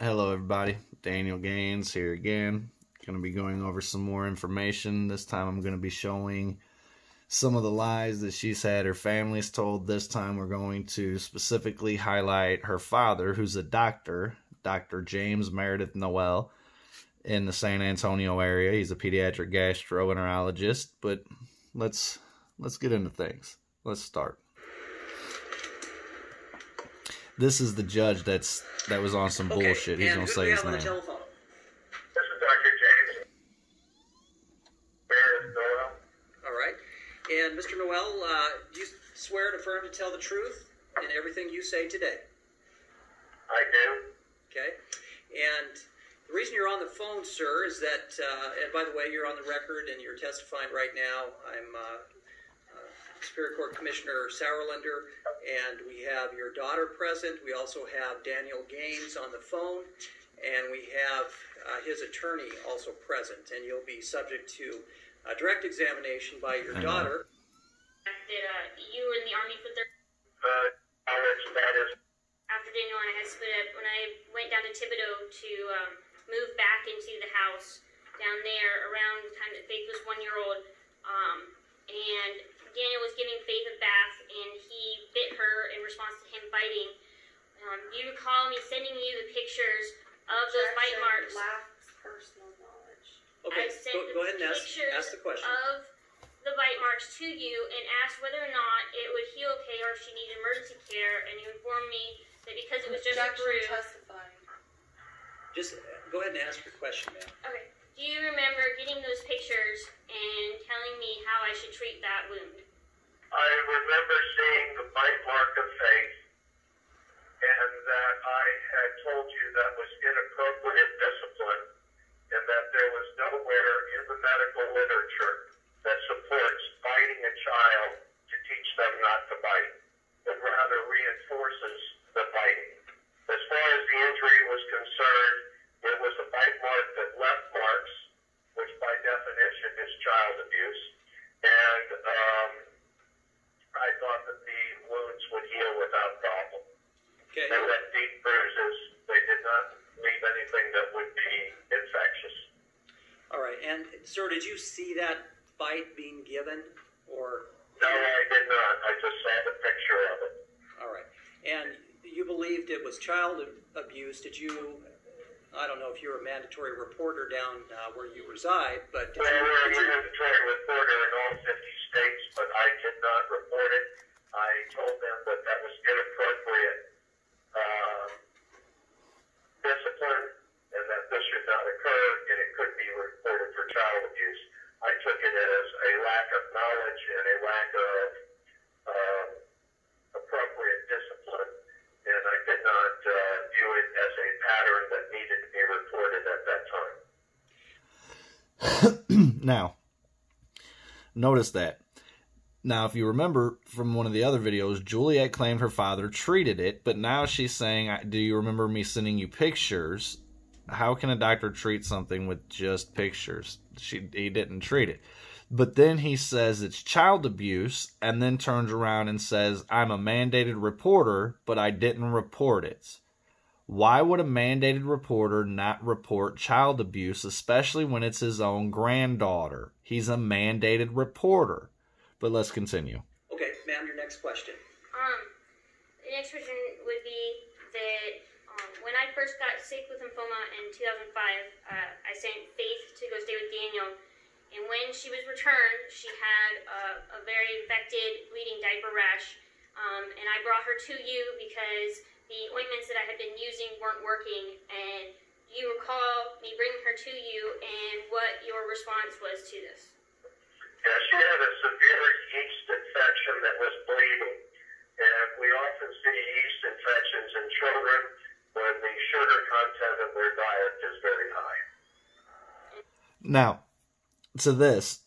Hello, everybody. Daniel Gaines here again. Going to be going over some more information. This time, I'm going to be showing some of the lies that she's had her family's told. This time, we're going to specifically highlight her father, who's a doctor, Dr. James Meredith Noel, in the San Antonio area. He's a pediatric gastroenterologist. But let's let's get into things. Let's start. This is the judge that's that was on some Okay, bullshit. He's gonna say his have on the name. This is Dr. James Meredith Noel. All right. And Mr. Noel, uh, do you swear and affirm to tell the truth in everything you say today? I do. Okay. And the reason you're on the phone, sir, is that, uh, and by the way, you're on the record and you're testifying right now. I'm uh, Superior Court Commissioner Sauerlander, and we have your daughter present. We also have Daniel Gaines on the phone, and we have uh, his attorney also present. And you'll be subject to a direct examination by your Hang daughter. that uh, you were in the army for 30 Uh, knowledge that is after Daniel and I had split up. When I went down to Thibodaux to um, move back into the house down there around the time that Faith was one year old, um, and Daniel was giving Faith a bath, and he bit her in response to him biting. Um, do you recall me sending you the pictures of those bite marks? Lacks personal knowledge. Okay, I sent go, go ahead and ask, pictures ask the question. of the bite marks to you and asked whether or not it would heal okay or if she needed emergency care, and you informed me that because it was just a Objection bruise. testifying. Just uh, go ahead and ask your question, ma'am. Okay. Do you remember getting those pictures and telling me how I should treat that wound? I remember seeing the bite mark of faith and that I had told you that was inappropriate discipline and that there was nowhere in the medical literature that supports biting a child to teach them not to bite, but rather reinforces the biting. As far as the injury was concerned, it was a bite mark that left marks, which by definition is child abuse. And um, I thought that the wounds would heal without problem. Okay. They left deep bruises. They did not leave anything that would be infectious. All right. And sir, did you see that bite being given, or No, I did not. I just saw the picture of it. all right? And you believed it was child ab- abuse. Did you? I don't know if you're a mandatory reporter down uh, where you reside, but did Well, you, we're did a you mandatory reporter in all 50 states, but I did not report it. I told them that that was inappropriate um, discipline and that this should not occur and it could be reported for child abuse. I took it as a lack of knowledge and a lack of um, appropriate discipline, and I did not uh, view it as a pattern that needed to be reported at that time. now, notice that. Now, if you remember from one of the other videos, Juliette claimed her father treated it, but now she's saying, Do you remember me sending you pictures? How can a doctor treat something with just pictures? She, he didn't treat it. But then he says it's child abuse, and then turns around and says, I'm a mandated reporter, but I didn't report it. Why would a mandated reporter not report child abuse, especially when it's his own granddaughter? He's a mandated reporter. But let's continue. okay, ma'am? Your next question. Um, the next question would be that um, when I first got sick with lymphoma in 2005, uh, I sent Faith to go stay with Daniel. And when she was returned, she had uh, a very infected, bleeding diaper rash. Um, and I brought her to you because the ointments that I had been using weren't working. And you recall me bringing her to you and what your response was to this. Yeah, she had a severe yeast infection that was bleeding. And we often see yeast infections in children when the sugar content of their diet is very high. Now, to this.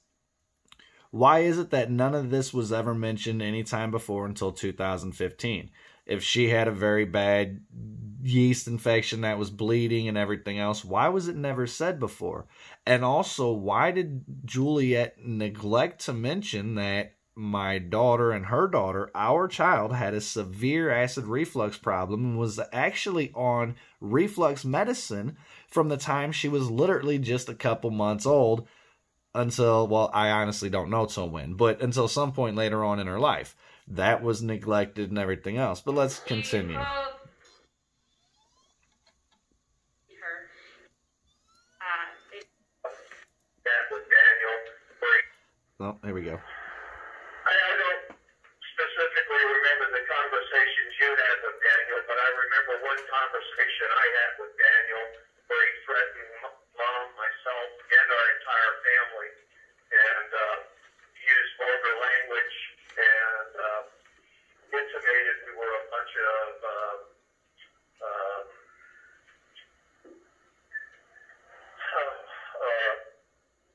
Why is it that none of this was ever mentioned any time before until 2015? If she had a very bad yeast infection that was bleeding and everything else, why was it never said before? And also, why did Juliette neglect to mention that my daughter and her daughter, our child, had a severe acid reflux problem and was actually on reflux medicine from the time she was literally just a couple months old until, well, I honestly don't know till when, but until some point later on in her life. That was neglected and everything else. But let's continue. Her. Uh, they- That with Daniel, where he Oh, here we go. I, I don't specifically remember the conversations you had with Daniel, but I remember one conversation I had with Daniel where he threatened m- mom, myself, and our entire family, and uh, used vulgar language and uh, intimated we were a bunch of. Um, um, uh,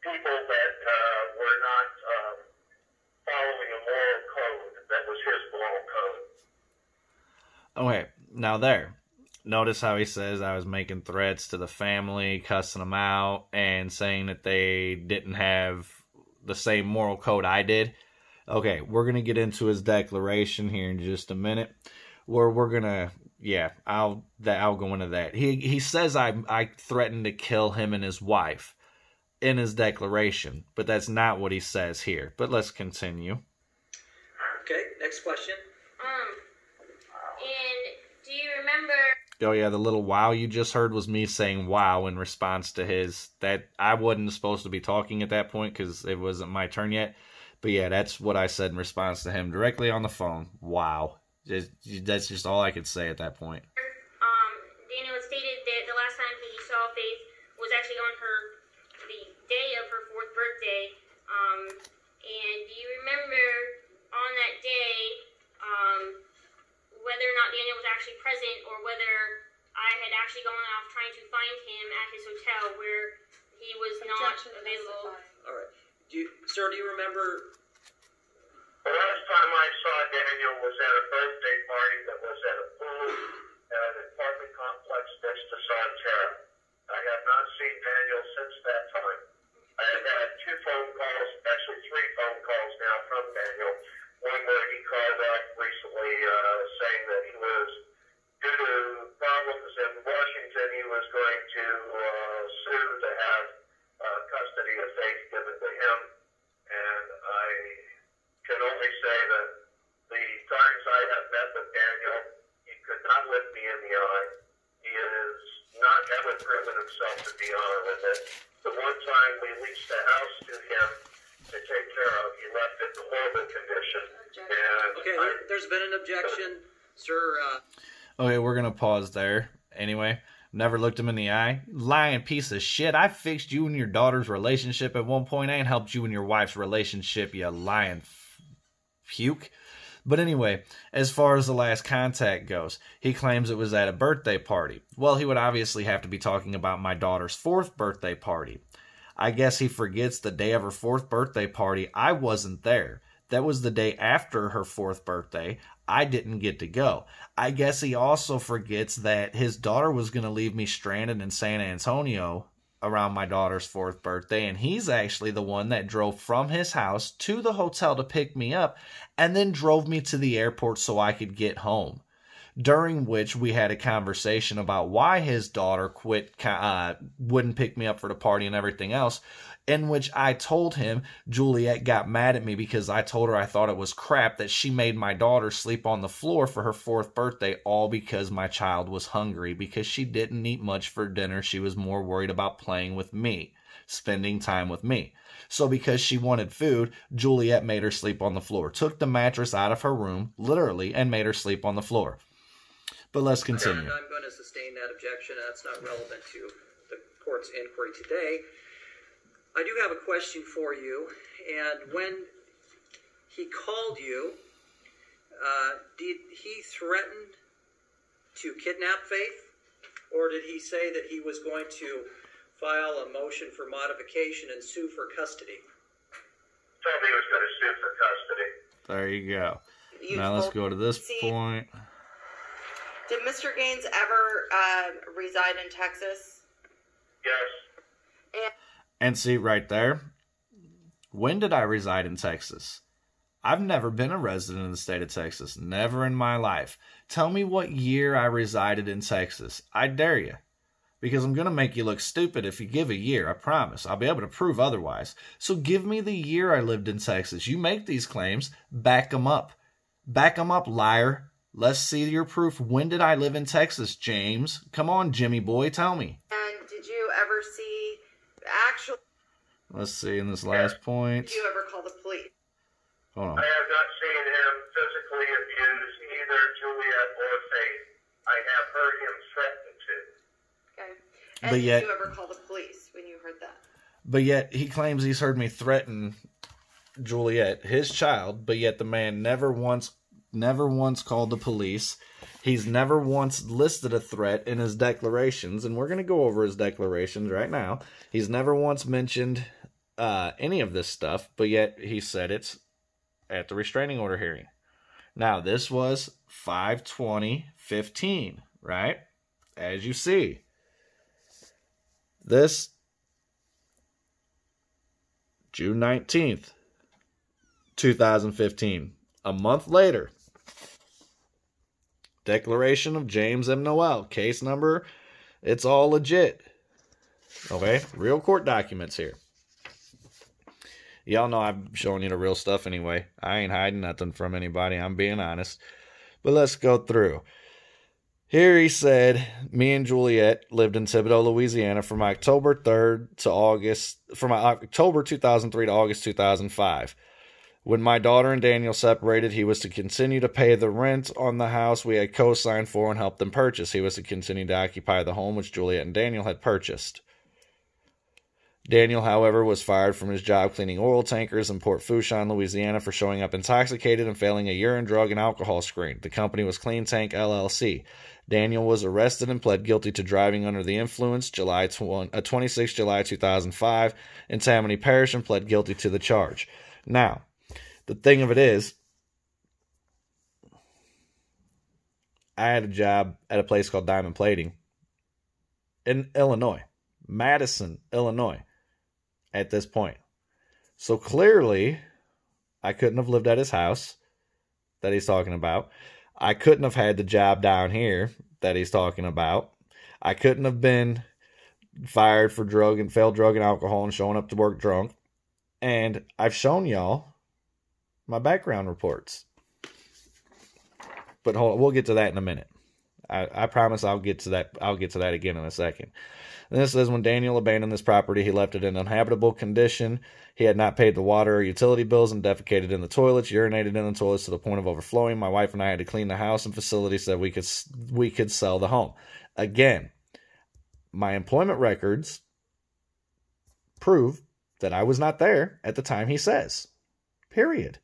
people that uh, were not um, following a moral code that was his moral code. Okay, now there. Notice how he says I was making threats to the family, cussing them out, and saying that they didn't have the same moral code I did. Okay, we're gonna get into his declaration here in just a minute, where we're gonna, yeah, I'll that I'll go into that. He he says I I threatened to kill him and his wife in his declaration, but that's not what he says here. But let's continue. Okay, next question. um, and do you remember? Oh yeah, the little wow you just heard was me saying wow in response to his that I wasn't supposed to be talking at that point because it wasn't my turn yet. But yeah, that's what I said in response to him directly on the phone. Wow, just, that's just all I could say at that point. Um, Daniel stated that the last time he saw Faith was actually on her the day of her fourth birthday. Um, and do you remember on that day um, whether or not Daniel was actually present or whether I had actually gone off trying to find him at his hotel where he was not available? All right. Do you, sir, do you remember? The last time I saw Daniel was at a birthday party that was at a pool at an apartment complex next to Sonterra. I have not seen Daniel since that time. I have had two phone calls, actually three phone calls now from Daniel. One where he called up recently uh, saying that he was, due to problems in Washington, he was going to uh, sue to have uh, custody of Faith given to him. And I can only say that the times I have met with Daniel, he could not look me in the eye. He has not ever proven himself to be honor with it. The one time we leased the house to him to take care of, he left it in horrible condition. And Okay, I, there, there's been an objection, sir. Uh, Okay, we're gonna pause there. Anyway, never looked him in the eye. Lying piece of shit. I fixed you and your daughter's relationship at one point. Ain't helped you and your wife's relationship, you lying puke. But anyway, as far as the last contact goes, he claims it was at a birthday party. Well, he would obviously have to be talking about my daughter's fourth birthday party. I guess he forgets the day of her fourth birthday party. I wasn't there. That was the day after her fourth birthday. I didn't get to go. I guess he also forgets that his daughter was going to leave me stranded in San Antonio around my daughter's fourth birthday, and he's actually the one that drove from his house to the hotel to pick me up and then drove me to the airport so I could get home. During which we had a conversation about why his daughter quit, uh, wouldn't pick me up for the party and everything else. In which I told him Juliette got mad at me because I told her I thought it was crap that she made my daughter sleep on the floor for her fourth birthday, all because my child was hungry because she didn't eat much for dinner. She was more worried about playing with me, spending time with me. So, because she wanted food, Juliette made her sleep on the floor, took the mattress out of her room, literally, and made her sleep on the floor. But let's continue. I'm going to sustain that objection. That's not relevant to the court's inquiry today. I do have a question for you. And when he called you, uh, did he threaten to kidnap Faith? Or did he say that he was going to file a motion for modification and sue for custody? told me he was going to sue for custody. There you go. You Now let's go to this See, point. Did Mr. Gaines ever uh, reside in Texas? Yes. And see right there, when did I reside in Texas? I've never been a resident of the state of Texas, never in my life. Tell me what year I resided in Texas. I dare you. Because I'm going to make you look stupid if you give a year, I promise. I'll be able to prove otherwise. So give me the year I lived in Texas. You make these claims, back them up. Back them up, liar. Let's see your proof. When did I live in Texas, James? Come on, Jimmy boy, tell me. And did you ever see actual? Let's see in this last point. Did you ever call the police? Hold on. I have not seen him physically abuse either Juliette or Faith. I have heard him threaten to. Okay. And But did you ever call the police when you heard that? But yet he claims he's heard me threaten Juliette, his child, but yet the man never once never once called the police. He's never once listed a threat in his declarations, and we're going to go over his declarations right now. He's never once mentioned uh, any of this stuff, but yet he said it's at the restraining order hearing. Now, this was 52015, right? As you see. This June 19th, 2015. A month later, declaration of James M. Noel, case number, it's all legit. Okay, real court documents here. Y'all know I'm showing you the real stuff anyway. I ain't hiding nothing from anybody. I'm being honest. But let's go through. Here he said, me and Juliette lived in Thibodaux, Louisiana from October 3rd to August, from October 2003 to August 2005. When my daughter and Daniel separated, he was to continue to pay the rent on the house we had co signed for and helped them purchase. He was to continue to occupy the home which Juliette and Daniel had purchased. Daniel, however, was fired from his job cleaning oil tankers in Port Fourchon, Louisiana for showing up intoxicated and failing a urine, drug, and alcohol screen. The company was Clean Tank LLC. Daniel was arrested and pled guilty to driving under the influence July 20, uh, 26 July 2005 in Tammany Parish and pled guilty to the charge. Now, the thing of it is, I had a job at a place called Diamond Plating in Illinois, Madison, Illinois, at this point. So clearly, I couldn't have lived at his house that he's talking about. I couldn't have had the job down here that he's talking about. I couldn't have been fired for drug and failed drug and alcohol and showing up to work drunk. And I've shown y'all my background reports. But hold on, we'll get to that in a minute. I, I promise I'll get to that I'll get to that again in a second. And this says when Daniel abandoned this property, he left it in uninhabitable condition. He had not paid the water or utility bills and defecated in the toilets, urinated in the toilets to the point of overflowing. My wife and I had to clean the house and facilities so that we could we could sell the home. Again, my employment records prove that I was not there at the time he says. Period.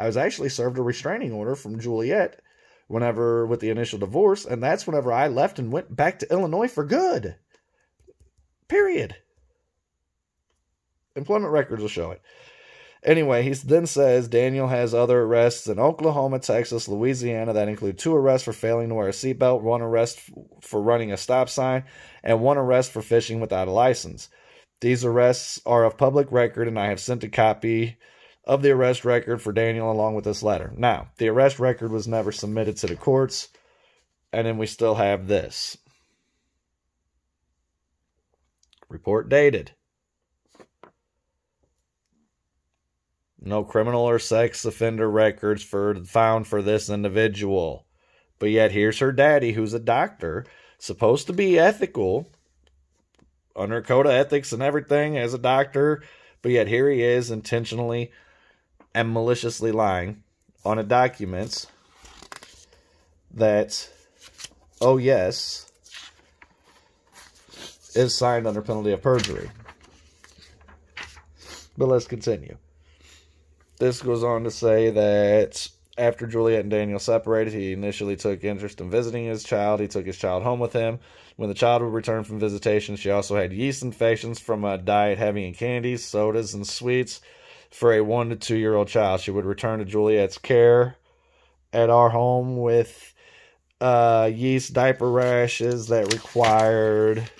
I was actually served a restraining order from Juliette whenever with the initial divorce, and that's whenever I left and went back to Illinois for good. Period. Employment records will show it. Anyway, he then says Daniel has other arrests in Oklahoma, Texas, Louisiana that include two arrests for failing to wear a seatbelt, one arrest for running a stop sign, and one arrest for fishing without a license. These arrests are of public record, and I have sent a copy of the arrest record for Daniel along with this letter. Now, the arrest record was never submitted to the courts, and then we still have this. Report dated. No criminal or sex offender records for found for this individual. But yet here's her daddy who's a doctor, supposed to be ethical under code of ethics and everything as a doctor, but yet here he is intentionally and maliciously lying on a document that oh yes is signed under penalty of perjury. But let's continue. This goes on to say that after Juliette and Daniel separated, he initially took interest in visiting his child. He took his child home with him. When the child would return from visitation, she also had yeast infections from a diet heavy in candies, sodas, and sweets for a one to two year old child. She would return to Juliette's care at our home with uh, yeast diaper rashes that required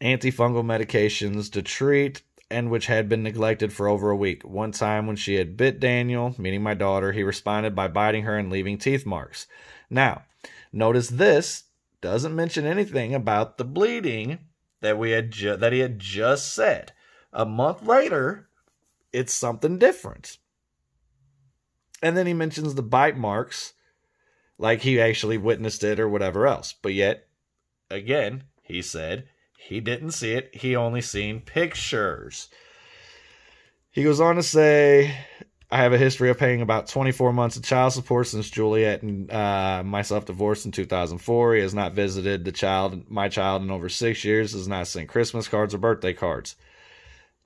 antifungal medications to treat and which had been neglected for over a week. One time when she had bit Daniel, meaning my daughter, he responded by biting her and leaving teeth marks. Now, notice this doesn't mention anything about the bleeding that we had ju- that he had just said. A month later, it's something different. And then he mentions the bite marks like he actually witnessed it or whatever else. But yet, again, he said he didn't see it, he only seen pictures. He goes on to say, I have a history of paying about 24 months of child support since Juliette and uh, myself divorced in 2004. He has not visited the child, my child, in over six years. Has not sent Christmas cards or birthday cards.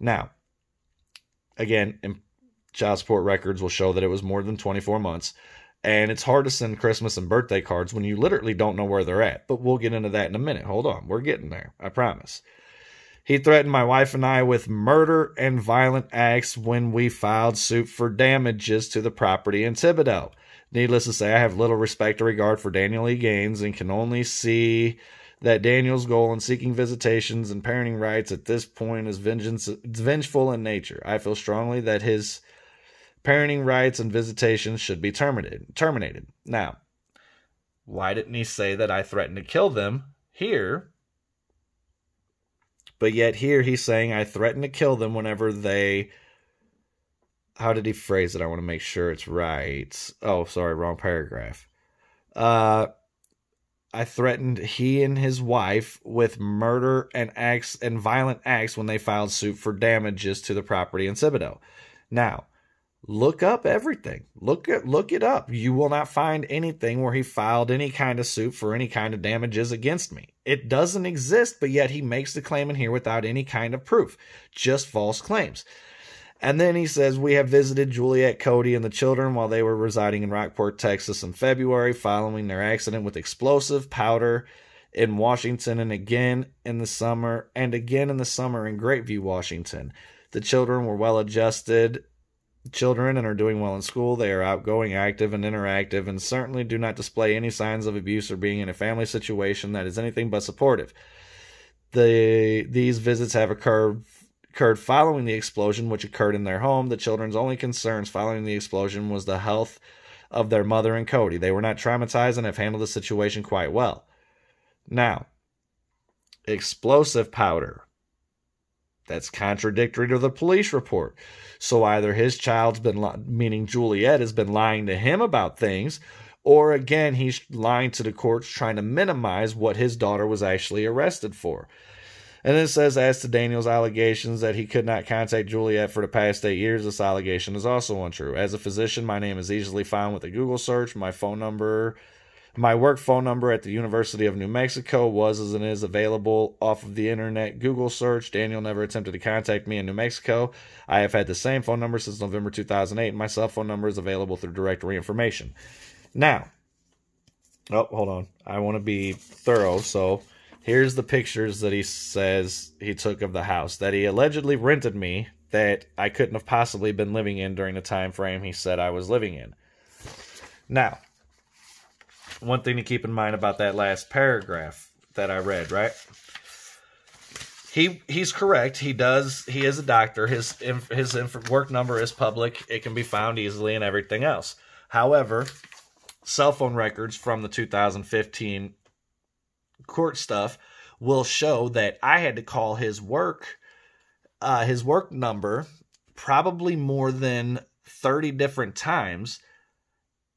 Now, again, child support records will show that it was more than 24 months. And it's hard to send Christmas and birthday cards when you literally don't know where they're at. But we'll get into that in a minute. Hold on. We're getting there. I promise. He threatened my wife and I with murder and violent acts when we filed suit for damages to the property in Thibodaux. Needless to say, I have little respect or regard for Daniel E. Gaines and can only see that Daniel's goal in seeking visitations and parenting rights at this point is vengeance, vengeful in nature. I feel strongly that his parenting rights and visitations should be terminated. Terminated. Now, why didn't he say that I threatened to kill them here? But yet here he's saying I threatened to kill them whenever they. How did he phrase it? I want to make sure it's right. Oh, sorry, wrong paragraph. Uh, I threatened he and his wife with murder and acts and violent acts when they filed suit for damages to the property in Thibodaux. Now, look up everything. Look at look it up. You will not find anything where he filed any kind of suit for any kind of damages against me. It doesn't exist, but yet he makes the claim in here without any kind of proof. Just false claims. And then he says, We have visited Juliette Cody and the children while they were residing in Rockport, Texas in February following their accident with explosive powder in Washington and again in the summer and again in the summer in Grapeview, Washington. The children were well adjusted children and are doing well in school. They are outgoing, active, and interactive, and certainly do not display any signs of abuse or being in a family situation that is anything but supportive. The these visits have occurred occurred following the explosion, which occurred in their home. The children's only concerns following the explosion was the health of their mother and Cody. They were not traumatized and have handled the situation quite well. Now, explosive powder. That's contradictory to the police report. So either his child's been, li- meaning Juliette, has been lying to him about things, or again, he's lying to the courts trying to minimize what his daughter was actually arrested for. And it says, as to Daniel's allegations that he could not contact Juliette for the past eight years, this allegation is also untrue. As a physician, my name is easily found with a Google search. My phone number my work phone number at the University of New Mexico was as and is available off of the internet Google search. Daniel never attempted to contact me in New Mexico. I have had the same phone number since November 2008, and my cell phone number is available through directory information. Now, oh, hold on. I want to be thorough, so here's the pictures that he says he took of the house that he allegedly rented me that I couldn't have possibly been living in during the time frame he said I was living in. Now, one thing to keep in mind about that last paragraph that I read, right? He he's correct. He does. He is a doctor. His his work number is public. It can be found easily and everything else. However, cell phone records from the 2015 court stuff will show that I had to call his work uh, his work number probably more than 30 different times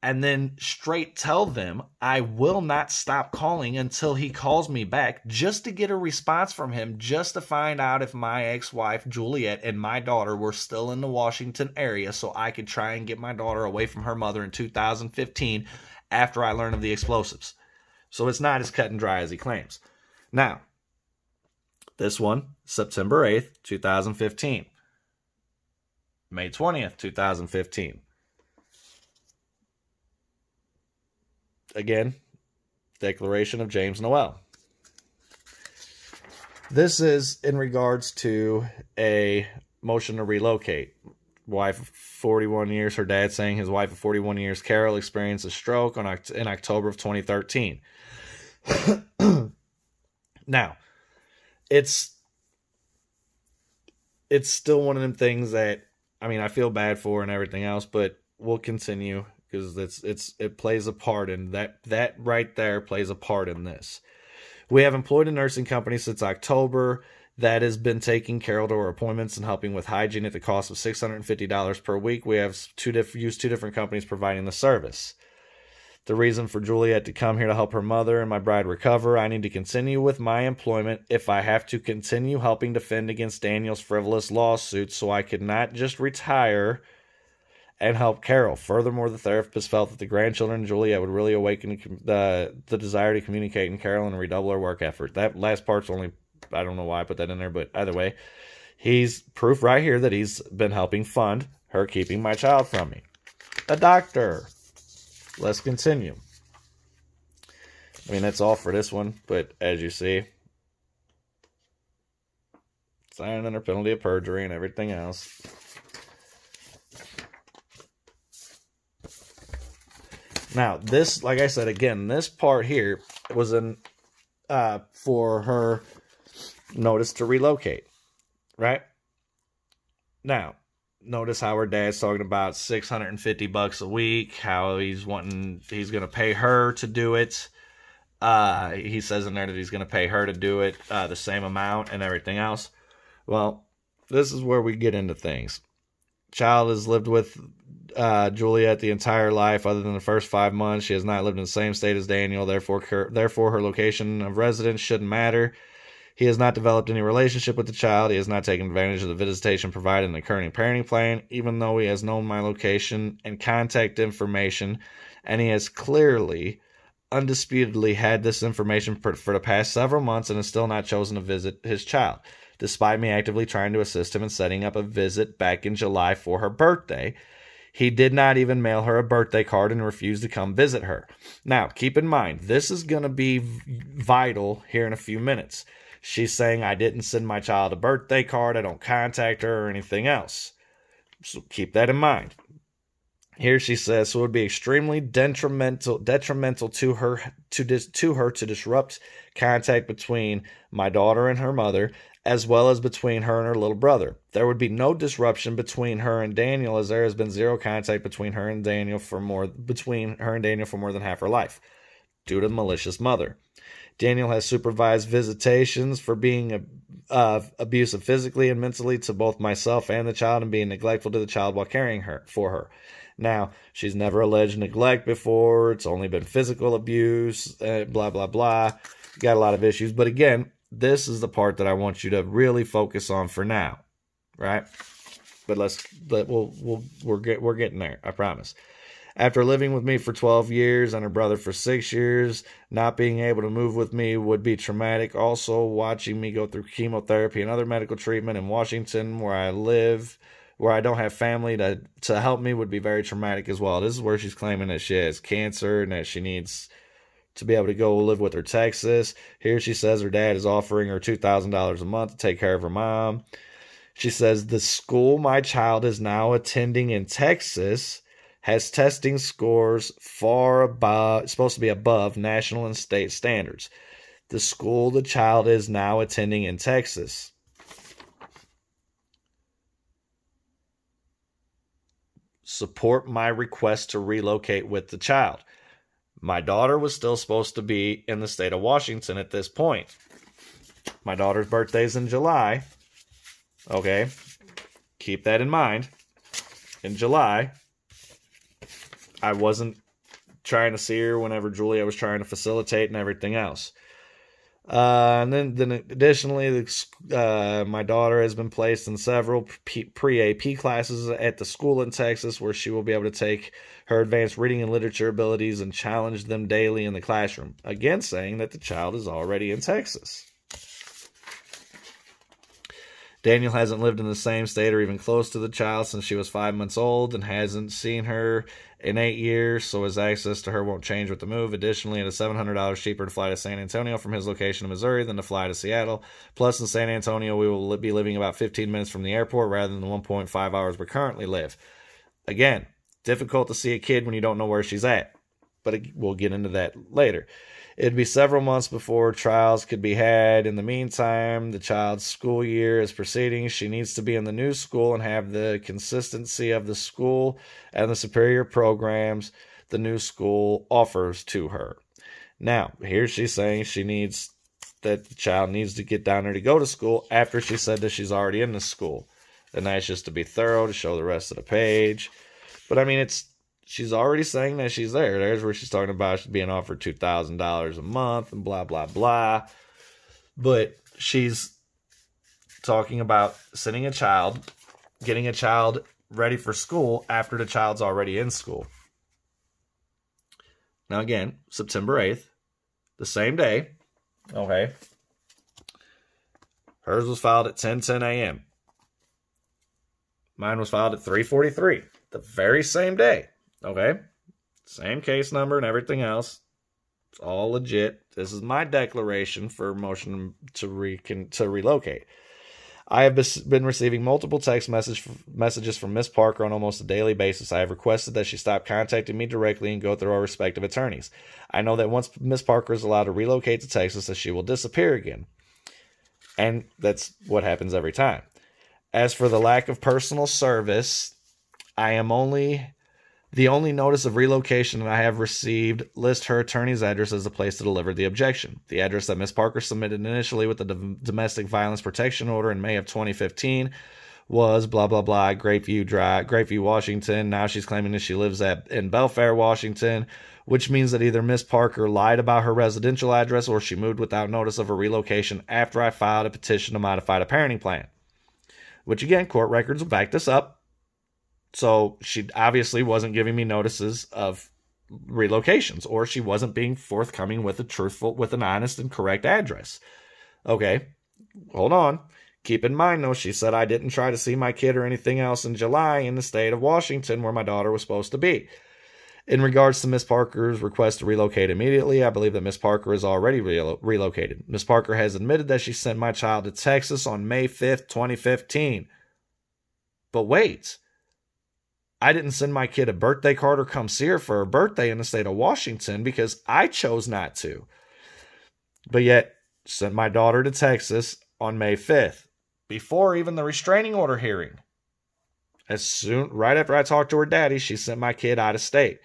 and then straight tell them I will not stop calling until he calls me back just to get a response from him, just to find out if my ex wife, Juliette, and my daughter were still in the Washington area so I could try and get my daughter away from her mother in 2015 after I learned of the explosives. So it's not as cut and dry as he claims. Now, this one, September 8th, 2015. May 20th, 2015. again, declaration of James Noel. This is in regards to a motion to relocate. Wife of 41 years, her dad saying his wife of 41 years, Carol, experienced a stroke on, in October of 2013. now, it's it's still one of them things that I mean I feel bad for and everything else, but we'll continue because it's it's it plays a part in that that right there plays a part in this. We have employed a nursing company since October that has been taking Carol to her appointments and helping with hygiene at the cost of $650 per week. We have two diff- used two different companies providing the service. The reason for Juliette to come here to help her mother and my bride recover, I need to continue with my employment if I have to continue helping defend against Daniel's frivolous lawsuit so I could not just retire and help Carol. Furthermore, the therapist felt that the grandchildren and Juliette would really awaken the, the desire to communicate in Carol and redouble her work effort. That last part's only I don't know why I put that in there, but either way, he's proof right here that he's been helping fund her keeping my child from me. A doctor. Let's continue. I mean, that's all for this one, but as you see, signing under penalty of perjury and everything else. Now, this, like I said, again, this part here was in uh, for her notice to relocate, right? Now, notice how her dad's talking about 650 bucks a week, how he's wanting, he's going to pay her to do it. Uh, he says in there that he's going to pay her to do it uh, the same amount and everything else. Well, this is where we get into things. Child has lived with uh, Juliette the entire life, other than the first five months. She has not lived in the same state as Daniel. Therefore, her, therefore, her location of residence shouldn't matter. He has not developed any relationship with the child. He has not taken advantage of the visitation provided in the current parenting plan, even though he has known my location and contact information, and he has clearly, undisputedly had this information for, for the past several months and has still not chosen to visit his child, despite me actively trying to assist him in setting up a visit back in July for her birthday. He did not even mail her a birthday card and refused to come visit her. Now, keep in mind, this is going to be vital here in a few minutes. She's saying, I didn't send my child a birthday card, I don't contact her or anything else. So keep that in mind. Here she says, so it would be extremely detrimental detrimental to her to dis, to her to disrupt contact between my daughter and her mother, as well as between her and her little brother. There would be no disruption between her and Daniel, as there has been zero contact between her and Daniel for more between her and Daniel for more than half her life, due to malicious mother. Daniel has supervised visitations for being uh, abusive physically and mentally to both myself and the child and being neglectful to the child while caring her for her. Now, she's never alleged neglect before. It's only been physical abuse, uh, blah, blah, blah. Got a lot of issues. But again, this is the part that I want you to really focus on for now, right? But let's, but we'll, we'll, we're, get, we're getting there. I promise. After living with me for 12 years and her brother for six years, not being able to move with me would be traumatic. Also, watching me go through chemotherapy and other medical treatment in Washington, where I live, where I don't have family to, to help me, would be very traumatic as well. This is where she's claiming that she has cancer and that she needs to be able to go live with her Texas. Here she says her dad is offering her $2,000 a month to take care of her mom. She says the school my child is now attending in Texas has testing scores far above, supposed to be above national and state standards. The school the child is now attending in Texas. Support my request to relocate with the child. My daughter was still supposed to be in the state of Washington at this point. My daughter's birthday is in July. Okay. Keep that in mind. In July, I wasn't trying to see her whenever Julia was trying to facilitate and everything else. Uh, and then, then additionally, uh, my daughter has been placed in several pre AP classes at the school in Texas where she will be able to take her advanced reading and literature abilities and challenge them daily in the classroom. Again, saying that the child is already in Texas. Daniel hasn't lived in the same state or even close to the child since she was five months old and hasn't seen her in eight years, so his access to her won't change with the move. Additionally, it is $700 cheaper to fly to San Antonio from his location in Missouri than to fly to Seattle. Plus, in San Antonio, we will be living about 15 minutes from the airport rather than the 1.5 hours we currently live. Again, difficult to see a kid when you don't know where she's at, but we'll get into that later. It'd be several months before trials could be had. In the meantime, the child's school year is proceeding. She needs to be in the new school and have the consistency of the school and the superior programs the new school offers to her. Now, here she's saying she needs that the child needs to get down there to go to school after she said that she's already in the school. And that's just to be thorough to show the rest of the page. But I mean, it's she's already saying that she's there. There's where she's talking about being offered two thousand dollars a month and blah blah blah. But she's talking about sending a child, getting a child ready for school after the child's already in school. Now again, September eighth, the same day. Okay. Hers was filed at 10 10 a.m. Mine was filed at 343, the very same day. Okay. Same case number and everything else. It's all legit. This is my declaration for motion to re- to relocate. I have been receiving multiple text message, messages from Miss Parker on almost a daily basis. I have requested that she stop contacting me directly and go through our respective attorneys. I know that once Miss Parker is allowed to relocate to Texas, that she will disappear again. And that's what happens every time. As for the lack of personal service, I am only the only notice of relocation that I have received lists her attorney's address as the place to deliver the objection. The address that Ms. Parker submitted initially with the D- domestic violence protection order in May of 2015 was blah blah blah Grapeview Drive, Grapeview, Washington. Now she's claiming that she lives at in Belfair, Washington, which means that either Miss Parker lied about her residential address or she moved without notice of her relocation after I filed a petition to modify the parenting plan. Which again, court records will back this up. So she obviously wasn't giving me notices of relocations, or she wasn't being forthcoming with a truthful, with an honest and correct address. Okay, hold on. Keep in mind, though, she said I didn't try to see my kid or anything else in July in the state of Washington where my daughter was supposed to be. In regards to Miss Parker's request to relocate immediately, I believe that Miss Parker is already re- relocated. Miss Parker has admitted that she sent my child to Texas on May 5th, 2015. But wait, I didn't send my kid a birthday card or come see her for her birthday in the state of Washington because I chose not to. But yet, sent my daughter to Texas on May 5th, before even the restraining order hearing. As soon, right after I talked to her daddy, she sent my kid out of state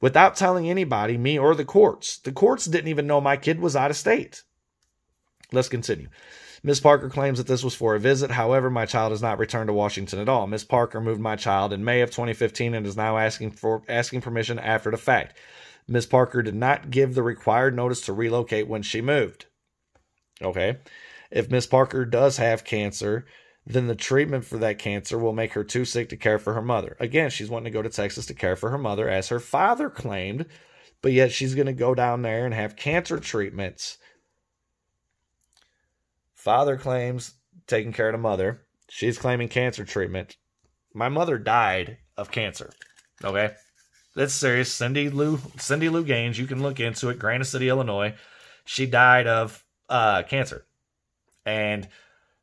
without telling anybody, me or the courts. The courts didn't even know my kid was out of state. Let's continue. Miss Parker claims that this was for a visit. However, my child has not returned to Washington at all. Miss Parker moved my child in May of 2015 and is now asking for asking permission after the fact. Miss Parker did not give the required notice to relocate when she moved. Okay. If Miss Parker does have cancer, then the treatment for that cancer will make her too sick to care for her mother. Again, she's wanting to go to Texas to care for her mother, as her father claimed, but yet she's going to go down there and have cancer treatments Father claims taking care of the mother. She's claiming cancer treatment. My mother died of cancer. Okay. That's serious. Cindy Lou Cindy Lou Gaines, you can look into it, Granite City, Illinois. She died of uh, cancer. And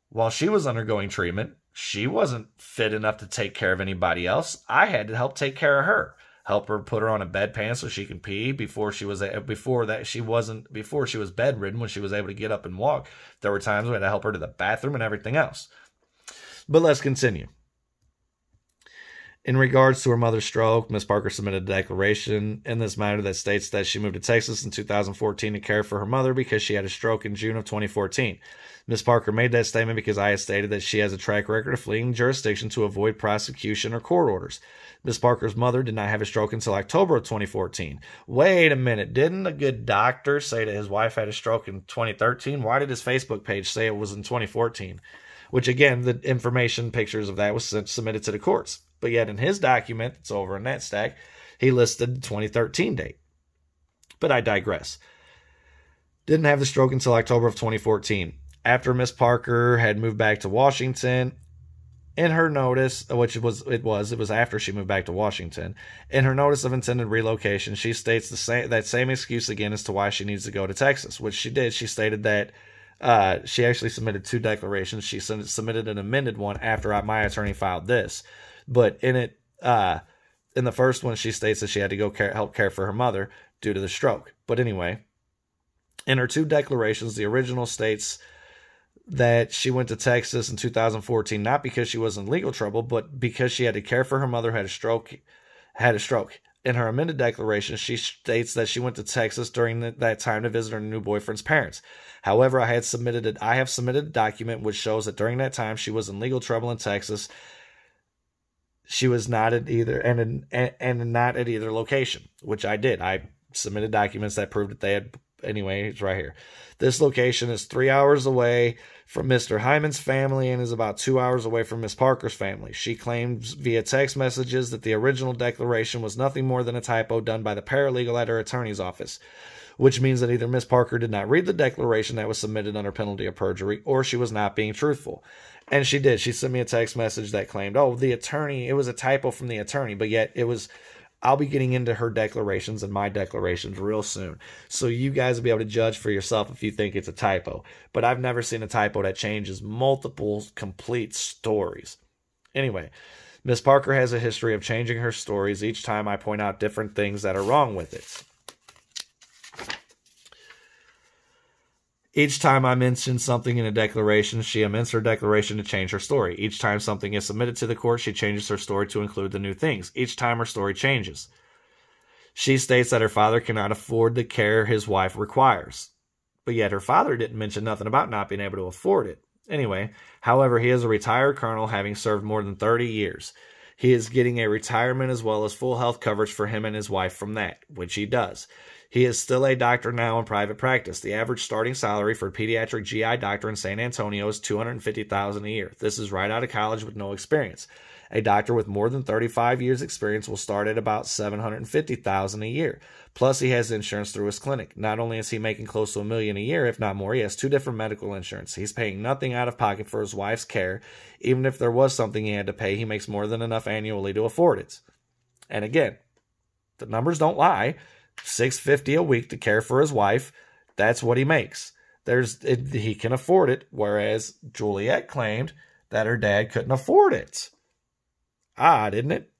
while she was undergoing treatment, she wasn't fit enough to take care of anybody else. I had to help take care of her help her put her on a bedpan so she can pee before she was before that she wasn't before she was bedridden when she was able to get up and walk there were times we had to help her to the bathroom and everything else but let's continue in regards to her mother's stroke, Ms. Parker submitted a declaration in this matter that states that she moved to Texas in 2014 to care for her mother because she had a stroke in June of 2014. Ms. Parker made that statement because I had stated that she has a track record of fleeing jurisdiction to avoid prosecution or court orders. Miss Parker's mother did not have a stroke until October of 2014. Wait a minute. Didn't a good doctor say that his wife had a stroke in 2013? Why did his Facebook page say it was in 2014? Which, again, the information, pictures of that was submitted to the courts. But yet in his document, it's over in that stack, he listed the 2013 date. But I digress. Didn't have the stroke until October of 2014. After Miss Parker had moved back to Washington, in her notice, which was it was it was after she moved back to Washington, in her notice of intended relocation, she states the same that same excuse again as to why she needs to go to Texas, which she did. She stated that uh, she actually submitted two declarations. She submitted an amended one after I, my attorney filed this, but in it, uh, in the first one, she states that she had to go care, help care for her mother due to the stroke. But anyway, In her two declarations, the original states that she went to Texas in 2014 not because she was in legal trouble, but because she had to care for her mother had a stroke. Had a stroke. In her amended declaration, she states that she went to Texas during that time to visit her new boyfriend's parents. However, I had submitted a, I have submitted a document which shows that during that time she was in legal trouble in Texas. She was not at either and and, and not at either location, which I did. I submitted documents that proved that they had anyway, it's right here. This location is three hours away from Mr. Hyman's family and is about two hours away from Miss Pafker's family. She claims via text messages that the original declaration was nothing more than a typo done by the paralegal at her attorney's office, which means that either Miss Pafker did not read the declaration that was submitted under penalty of perjury or she was not being truthful. And she did. She sent me a text message that claimed, oh, the attorney, it was a typo from the attorney, but yet it was I'll be getting into her declarations and my declarations real soon. So you guys will be able to judge for yourself if you think it's a typo. But I've never seen a typo that changes multiple complete stories. Anyway, Miss Pafker has a history of changing her stories each time I point out different things that are wrong with it. Each time I mention something in a declaration, she amends her declaration to change her story. Each time something is submitted to the court, she changes her story to include the new things. Each time her story changes. She states that her father cannot afford the care his wife requires. But yet her father didn't mention nothing about not being able to afford it. Anyway, however, he is a retired colonel having served more than 30 years. He is getting a retirement as well as full health coverage for him and his wife from that, which he does. He is still a doctor now in private practice. The average starting salary for a pediatric GI doctor in San Antonio is $250,000 a year. This is right out of college with no experience. A doctor with more than 35 years experience will start at about 750,000 a year. Plus he has insurance through his clinic. Not only is he making close to a million a year, if not more, he has two different medical insurance. He's paying nothing out of pocket for his wife's care. Even if there was something he had to pay, he makes more than enough annually to afford it. And again, the numbers don't lie. 650 a week to care for his wife. That's what he makes. There's it, he can afford it whereas Juliette claimed that her dad couldn't afford it. Odd, isn't it?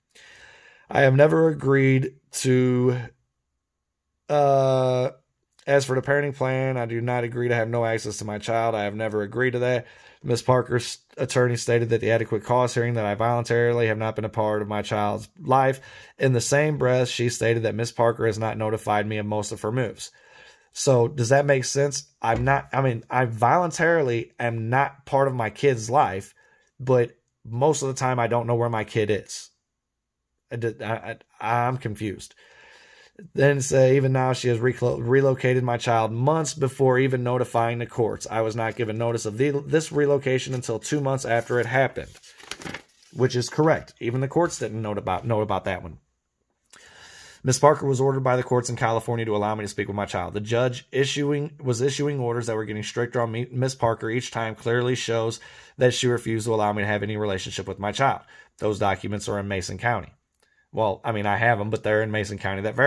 I have never agreed to uh as for the parenting plan, I do not agree to have no access to my child. I have never agreed to that. Ms. Pafker's attorney stated that the adequate cause hearing that I voluntarily have not been a part of my child's life. In the same breath, she stated that Ms. Pafker has not notified me of most of her moves. So does that make sense? I'm not, I mean, I voluntarily am not part of my kid's life, but most of the time I don't know where my kid is. I, I, I'm confused. Then say, even now, she has relocated my child months before even notifying the courts. I was not given notice of the, this relocation until two months after it happened, which is correct. Even the courts didn't know about know about that one. Miss Pafker was ordered by the courts in California to allow me to speak with my child. The judge issuing was issuing orders that were getting stricter on Miss Pafker each time clearly shows that she refused to allow me to have any relationship with my child. Those documents are in Mason County. Well, I mean, I have them, but they're in Mason County. That